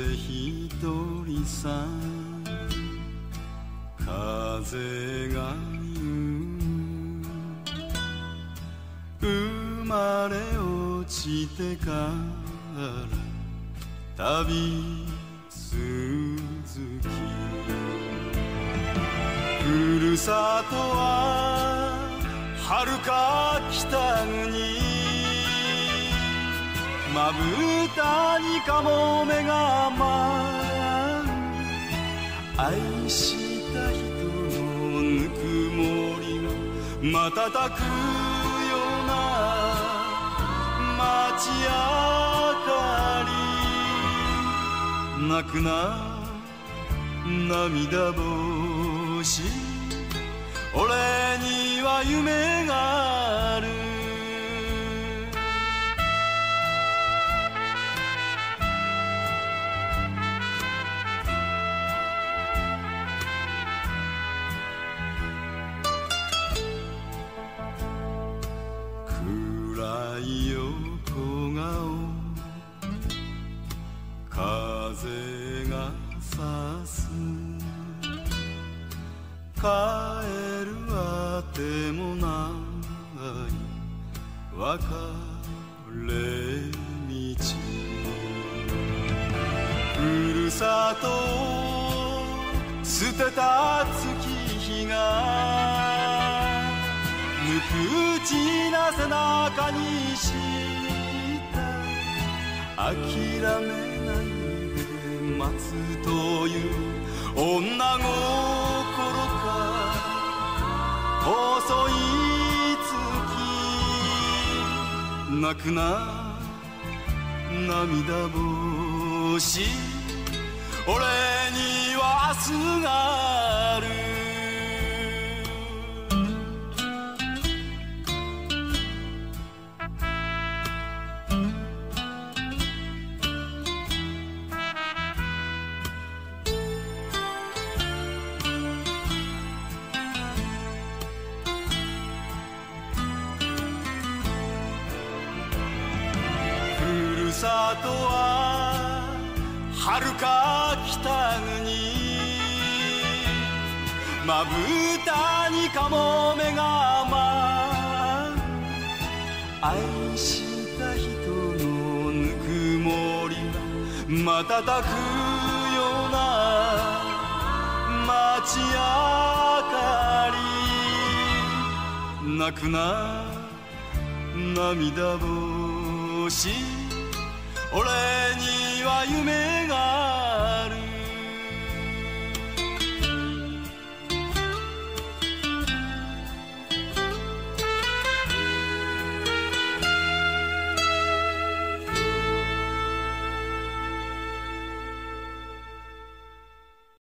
ひとりさ風が言う生まれ落ちてから旅続きふるさとは遥か北国。まぶたにかもめが舞う愛した人のぬくもりが瞬くような街明かり。泣くな涙星。俺には夢が風がさす帰るあてもな。い別れ道。ふるさとを捨てた月日が。無口な背中にした。諦め待つという女心か細い月泣くな涙星俺には明日が里は遥か北国。まぶたにかもめが舞う愛した人のぬくもりが瞬くような街明かり。泣くな涙星俺には夢がある